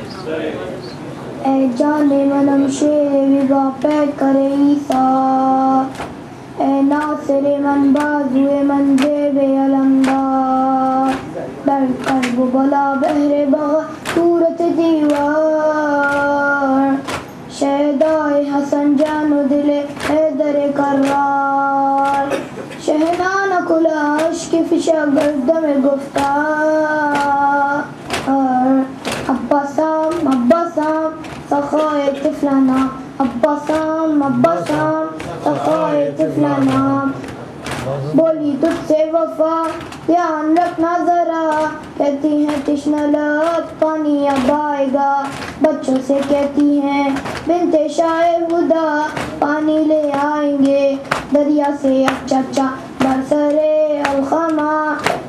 ऐ जाने मनम शेर विगा करे ईसा ऐ नासिरे मन बाजुए मन देवे अलमदा डर कर वो बोला बहरे बहा सूरत दीवार। शहदाए हसन जानो दिले हैदर करार। शहनाना कुला अश्क फिशा गर्द में गुफ्तार। तिफलाना अब्बासाम अब्बासाम सखाए तिफलाना बोली तुझसे वफा ध्यान रखना जरा। कहती है तिश्ना लग पानी अब आएगा। बच्चों से कहती हैं बिनते शाय खुदा पानी ले आएँगे। दरिया से अच्छा अच्छा बरसरे अलखमा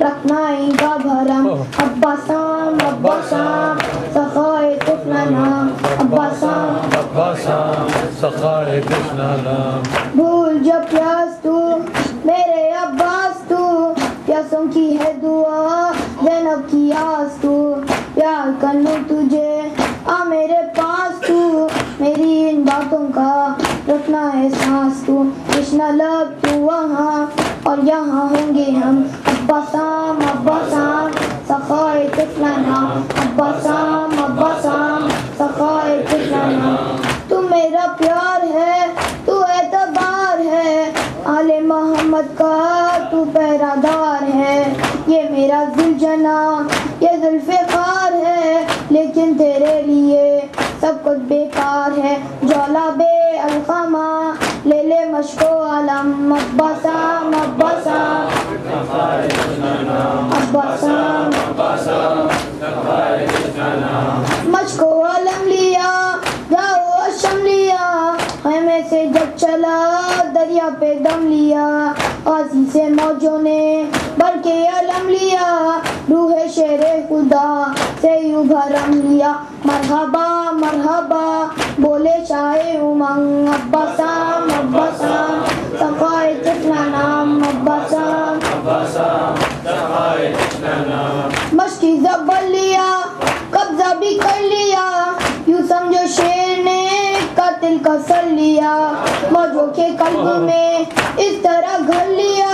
रखना इनका भरम अब्बा साम अब्बा साम सखाए तिफला नाम अब्बा साम अब्बा सखाए कृष्णा नाम भूल जब प्यास तू, मेरे अब्बास तू। प्यासों की है दुआ, जैनब की आस तू। प्यार कर लूँ तुझे, आ मेरे पास तू। मेरी इन बातों का रखना है सांस तू। कृष्णा लब तू वहाँ, और यहाँ होंगे हम। अब्बा साम सखाए तिफला नाम अब्बा साम सखाए तिफला नाम तू मेरा प्यार है तू एतबार है आले मोहम्मद का तू पहरादार है ये मेरा दिल जना, ये जुल्फ़ार है, लेकिन तेरे लिए सब कुछ बेकार है। जौला बे अलखमा, ले ले मशको आलम। मब्बसा मब्बसा अब्बा साम अब्बा साम मशको आलम लिया जाओ अशम लिया हमें से जब चला दरिया पे दम लिया से मौजों ने भर के अलम लिया, रूह शेर खुदा से यू भरम लिया। मरहबा मरहबा, बोले शाहे उमंग अब्बासाम अब्बासाम सफाए अब्बा साम अब्बा साम सफाए चितना नाम मश्की जब्बर लिया, कब्जा भी कर लिया। का सर लिया मौजों के कल्ब में इस तरह घर लिया।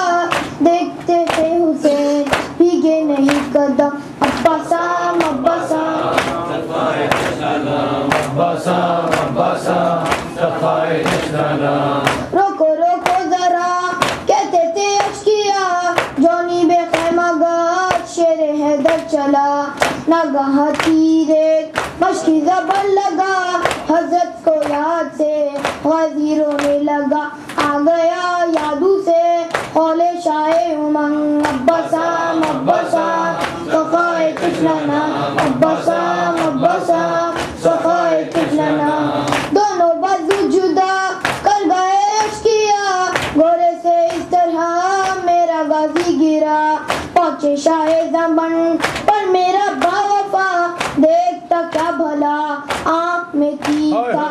देखते थे हुसैन भीगे नहीं कदम। अब्बा साम अब्बा साम। अब्बा साम अब्बा साम। सखाए कृष्णा नाम रोको रोको जरा कहते थे अशकिया जॉनी बेखैमा गाज शेर हैदर चला। नगाह तीरे मश्की जबर लगा। हज़रत को गाजी रोने लगा आ गया यादू से। हौले शाहे उमंग अब्बा साम अब्बा साम सफाए कितना अब्बा साम अब्बा साम सफाए कितना दोनों बाजू जुदा कर गए अशकिया। घोड़े से इस तरह मेरा गाजी गिरा। पहुँचे शाहे जमन पर मेरा बावफा। देखता क्या भला आँख में तीखा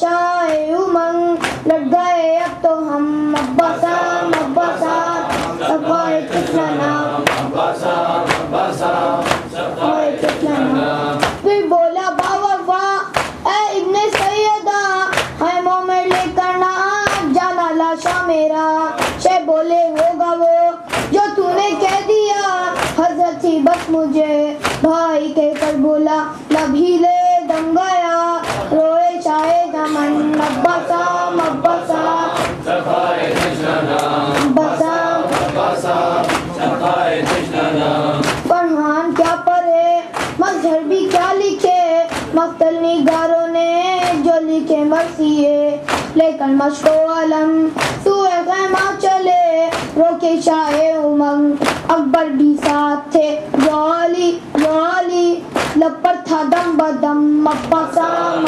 शाहे उमंग लग गए, अब तो हम अब्बा साम अब्बा साम सफाए कितना नाम। सफाए कितना नाम। फिर बोला बावफा ए इब्ने सैयदा है मोमेंट लेकर ना जाना लाशा मेरा। शे बोले, होगा वो जो तूने कह दिया। हज़रत थी बस मुझे भाई कहकर बोला, लभी ले, दम गया। फरहान क्या पढ़े मजहर भी क्या लिखे मख्तल निगारों ने जो लिखे मसीहे लेकर मशको आलम सुए खैमा चले रोके शाहे उमंग अकबर भी साथ थे वाली वाली लपर था दम बदम अब्बा साम